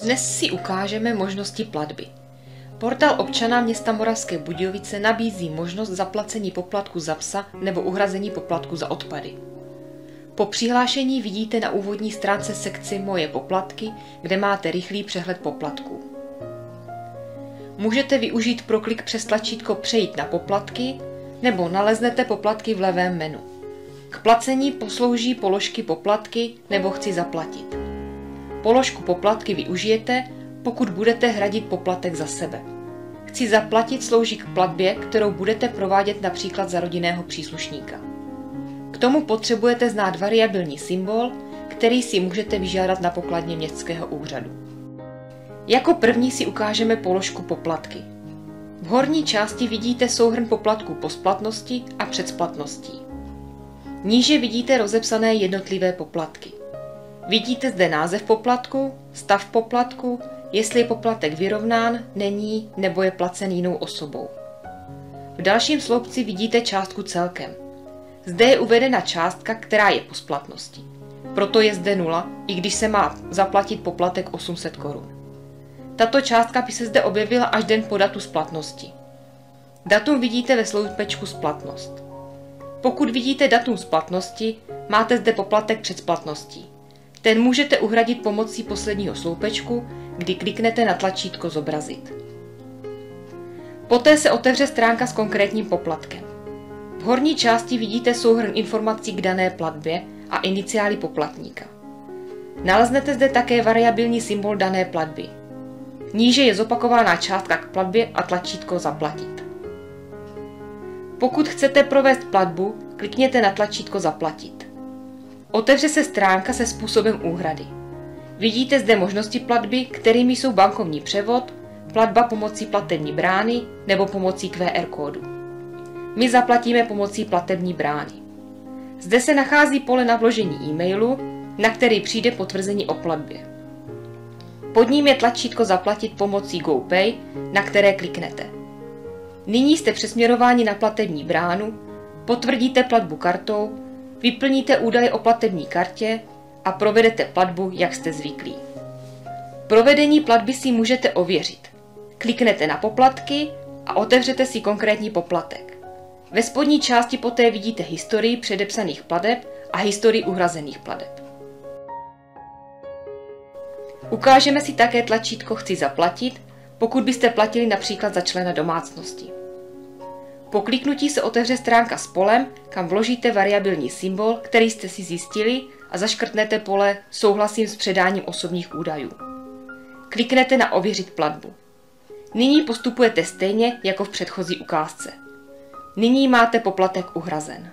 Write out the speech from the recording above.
Dnes si ukážeme možnosti platby. Portál občana města Moravské Budějovice nabízí možnost zaplacení poplatku za psa nebo uhrazení poplatku za odpady. Po přihlášení vidíte na úvodní stránce sekci Moje poplatky, kde máte rychlý přehled poplatků. Můžete využít pro klik přes tlačítko Přejít na poplatky nebo naleznete poplatky v levém menu. K placení poslouží položky poplatky nebo chci zaplatit. Položku poplatky využijete, pokud budete hradit poplatek za sebe. Chci zaplatit slouží k platbě, kterou budete provádět například za rodinného příslušníka. K tomu potřebujete znát variabilní symbol, který si můžete vyžádat na pokladně městského úřadu. Jako první si ukážeme položku poplatky. V horní části vidíte souhrn poplatků po splatnosti a před splatností. Níže vidíte rozepsané jednotlivé poplatky. Vidíte zde název poplatku, stav poplatku, jestli je poplatek vyrovnán, není nebo je placen jinou osobou. V dalším sloupci vidíte částku celkem. Zde je uvedena částka, která je po splatnosti. Proto je zde nula, i když se má zaplatit poplatek 800 korun. Tato částka by se zde objevila až den po datu splatnosti. Datum vidíte ve sloupečku splatnost. Pokud vidíte datum splatnosti, máte zde poplatek před splatností. Ten můžete uhradit pomocí posledního sloupečku, kdy kliknete na tlačítko Zobrazit. Poté se otevře stránka s konkrétním poplatkem. V horní části vidíte souhrn informací k dané platbě a iniciály poplatníka. Naleznete zde také variabilní symbol dané platby. Níže je zopakovaná částka k platbě a tlačítko Zaplatit. Pokud chcete provést platbu, klikněte na tlačítko Zaplatit. Otevře se stránka se způsobem úhrady. Vidíte zde možnosti platby, kterými jsou bankovní převod, platba pomocí platební brány nebo pomocí QR kódu. My zaplatíme pomocí platební brány. Zde se nachází pole na vložení e-mailu, na který přijde potvrzení o platbě. Pod ním je tlačítko Zaplatit pomocí GoPay, na které kliknete. Nyní jste přesměrováni na platební bránu, potvrdíte platbu kartou, vyplníte údaje o platební kartě a provedete platbu, jak jste zvyklí. Provedení platby si můžete ověřit. Kliknete na poplatky a otevřete si konkrétní poplatek. Ve spodní části poté vidíte historii předepsaných plateb a historii uhrazených plateb. Ukážeme si také tlačítko Chci zaplatit, pokud byste platili například za člena domácnosti. Po kliknutí se otevře stránka s polem, kam vložíte variabilní symbol, který jste si zjistili a zaškrtnete pole Souhlasím s předáním osobních údajů. Kliknete na Ověřit platbu. Nyní postupujete stejně jako v předchozí ukázce. Nyní máte poplatek uhrazen.